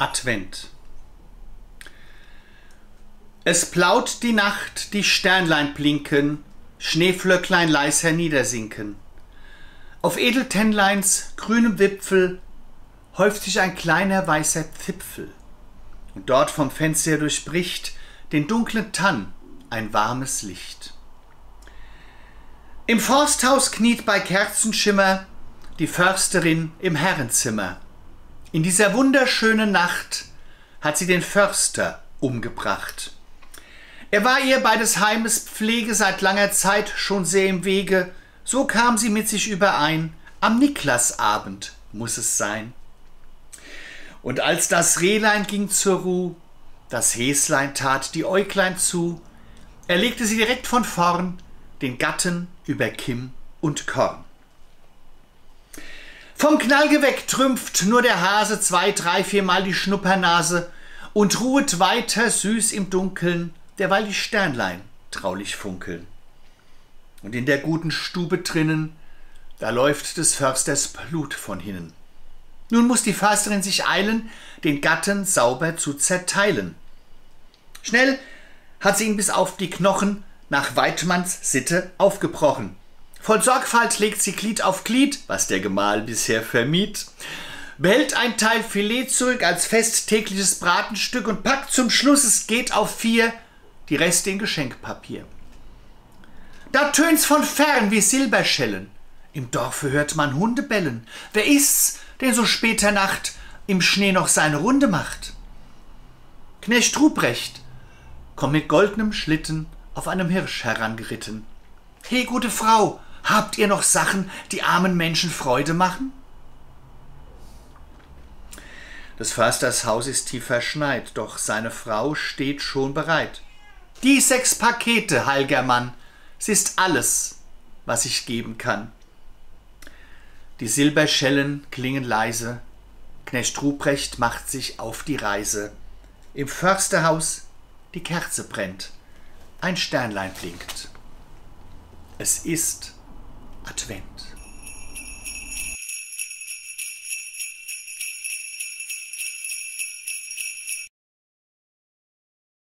Advent. Es plaut die Nacht, die Sternlein blinken, Schneeflöcklein leis herniedersinken. Auf Edeltennleins grünem Wipfel häuft sich ein kleiner weißer Zipfel. Und dort vom Fenster durchbricht den dunklen Tann ein warmes Licht. Im Forsthaus kniet bei Kerzenschimmer die Försterin im Herrenzimmer. In dieser wunderschönen Nacht hat sie den Förster umgebracht. Er war ihr bei des Heimes Pflege seit langer Zeit schon sehr im Wege, so kam sie mit sich überein, am Niklasabend muss es sein. Und als das Rehlein ging zur Ruh, das Häslein tat die Äuglein zu, erlegte sie direkt von vorn den Gatten über Kim und Korn. Vom Knallgeweck trümpft nur der Hase zwei, drei, viermal die Schnuppernase und ruhet weiter süß im Dunkeln, derweil die Sternlein traulich funkeln. Und in der guten Stube drinnen, da läuft des Försters Blut von hinnen. Nun muss die Försterin sich eilen, den Gatten sauber zu zerteilen. Schnell hat sie ihn bis auf die Knochen nach Weidmanns Sitte aufgebrochen. Voll Sorgfalt legt sie Glied auf Glied, was der Gemahl bisher vermied, behält ein Teil Filet zurück als fest tägliches Bratenstück und packt zum Schluss, es geht auf vier, die Reste in Geschenkpapier. Da tönt's von fern wie Silberschellen. Im Dorfe hört man Hunde bellen. Wer ist's, der so später Nacht im Schnee noch seine Runde macht? Knecht Ruprecht kommt mit goldenem Schlitten auf einem Hirsch herangeritten. He, gute Frau, Habt ihr noch Sachen, die armen Menschen Freude machen? Des Försters Haus ist tief verschneit, doch seine Frau steht schon bereit. Die sechs Pakete, heilger Mann, es ist alles, was ich geben kann. Die Silberschellen klingen leise, Knecht Ruprecht macht sich auf die Reise. Im Försterhaus die Kerze brennt, ein Sternlein blinkt. Es ist Advent.